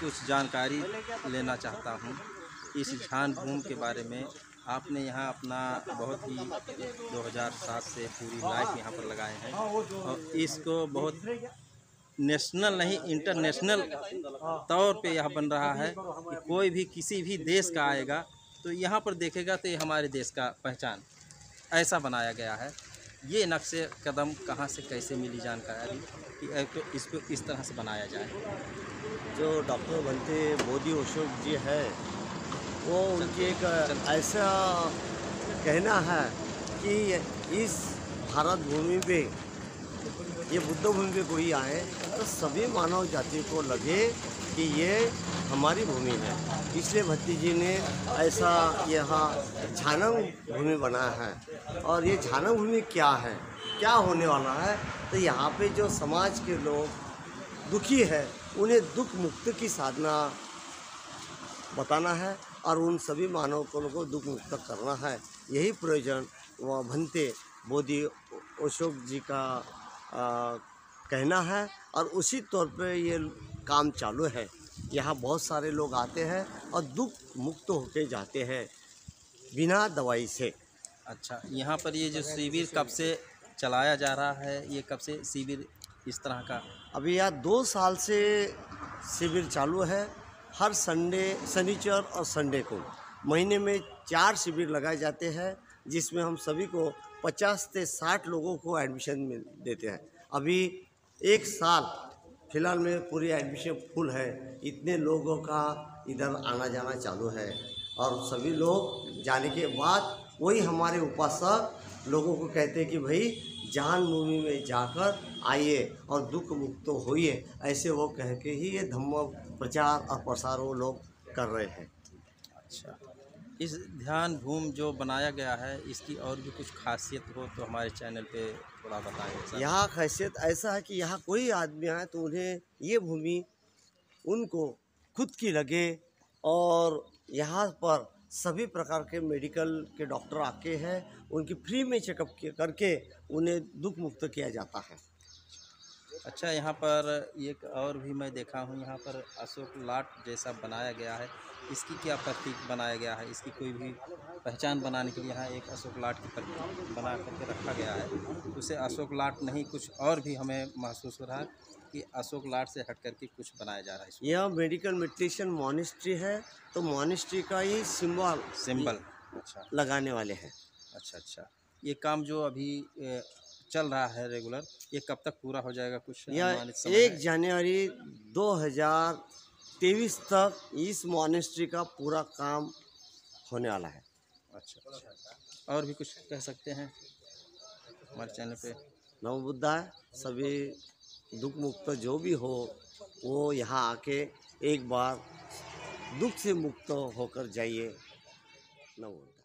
कुछ जानकारी लेना चाहता हूँ। इस झान भूम के बारे में आपने यहाँ अपना बहुत ही 2007 से पूरी लाइफ यहाँ पर लगाए हैं और इसको बहुत नेशनल नहीं, इंटरनेशनल तौर पे यह बन रहा है कि कोई भी किसी भी देश का आएगा तो यहाँ पर देखेगा तो ये हमारे देश का पहचान। ऐसा बनाया गया है। ये नक्शे कदम कहाँ से कैसे मिली जानकारी कि इसको इस तरह से बनाया जाए? जो डॉक्टर बनते मोदी अशोक जी है वो उनकी एक ऐसा कहना है कि इस भारत भूमि पे ये बुद्ध भूमि पे कोई आए तो सभी मानव जाति को लगे कि ये हमारी भूमि है। इसलिए भट्टी जी ने ऐसा यहाँ झानंग भूमि बनाया है। और ये झानंग भूमि क्या है? क्या होने वाला है? तो यहाँ पे जो समाज के लोग दुखी है, उन्हें दुख मुक्त की साधना बताना है और उन सभी मानव को दुख मुक्त करना है। यही प्रयोजन वह भंते बोधि अशोक जी का आ, कहना है और उसी तौर पे ये काम चालू है। यहाँ बहुत सारे लोग आते हैं और दुख मुक्त होके जाते हैं बिना दवाई से। अच्छा यहाँ पर ये जो शिविर कब से चलाया जा रहा है ये कब से शिविर इस तरह का? अभी यहाँ दो साल से शिविर चालू है हर संडे शनिचर और संडे को। महीने में चार शिविर लगाए जाते हैं जिसमें हम सभी को 50 से 60 लोगों को एडमिशन मिल, देते हैं। अभी एक साल फ़िलहाल में पूरी एडमिशन फुल है। इतने लोगों का इधर आना जाना चालू है। और सभी लोग जाने के बाद वही हमारे उपासक लोगों को कहते हैं कि भाई, जान भूमि में जाकर आइए और दुख मुक्त होइए। ऐसे वो कह के ही ये धम्म प्रचार और प्रसार वो लोग कर रहे हैं। अच्छा। इस ध्यान भूमि जो बनाया गया है, इसकी और भी कुछ खासियत हो तो हमारे चैनल पे थोड़ा बताएँ। यहाँ खासियत ऐसा है कि यहाँ कोई आदमी आए तो उन्हें ये भूमि उनको खुद की लगे और यहाँ पर सभी प्रकार के मेडिकल के डॉक्टर आके हैं, उनकी फ्री में चेकअप करके उन्हें दुख मुक्त किया जाता है। अच्छा यहाँ पर एक और भी मैं देखा हूँ यहाँ पर अशोक लाट जैसा बनाया गया है। इसकी क्या प्रतीक बनाया गया है? इसकी कोई भी पहचान बनाने के लिए यहाँ एक अशोक लाट की प्रतीक बना करके रखा गया है। उसे अशोक लाट नहीं कुछ और भी हमें महसूस हो रहा है कि अशोक लाट से हट करके कुछ बनाया जा रहा है यह मेडिकल मेडिटेशन मॉनिस्ट्री है तो मॉनिस्ट्री का ही सिंबल सिम्बल अच्छा। लगाने वाले हैं। अच्छा अच्छा। ये काम जो अभी चल रहा है रेगुलर ये कब तक पूरा हो जाएगा कुछ समय एक? जनवरी 2023 तक इस मॉनेस्ट्री का पूरा काम होने वाला है। अच्छा अच्छा। और भी कुछ कह सकते हैं हमारे चैनल पे? नव बुद्धा सभी दुख मुक्त जो भी हो वो यहाँ आके एक बार दुख से मुक्त होकर जाइए। नव बुद्धा